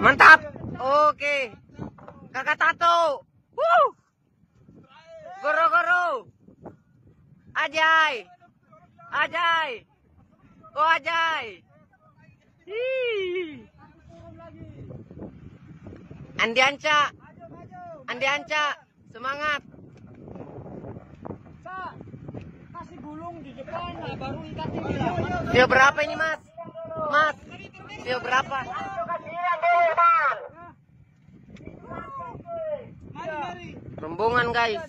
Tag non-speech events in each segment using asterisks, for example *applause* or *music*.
Mantap. Oke. Kakak tato. Woo. Goro-goro. Ajay. Ajay. Oh Ajay. Hii. Andi Anca. Andi Anca. Semangat. Gulung di depan nah baru dia berapa ini mas? Mas. Sio berapa? Rombongan guys.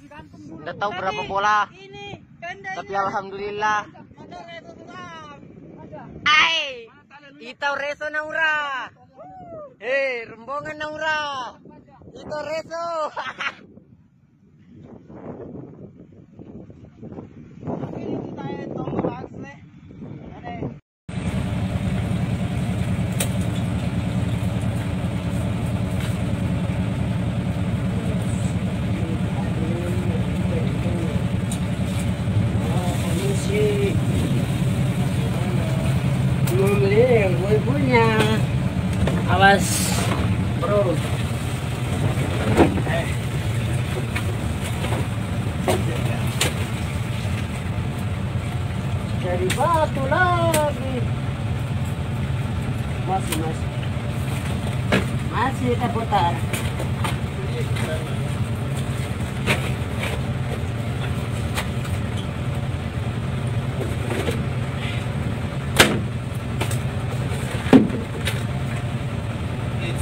Nggak tahu berapa bola. Tapi alhamdulillah. Ay. Itaw reso naura. Hei, rombongan naura. Ito reso. *laughs* punya awas. Bro dari batu lagi. Masih masih. Masih kita putar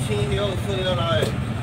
清洗后彻来。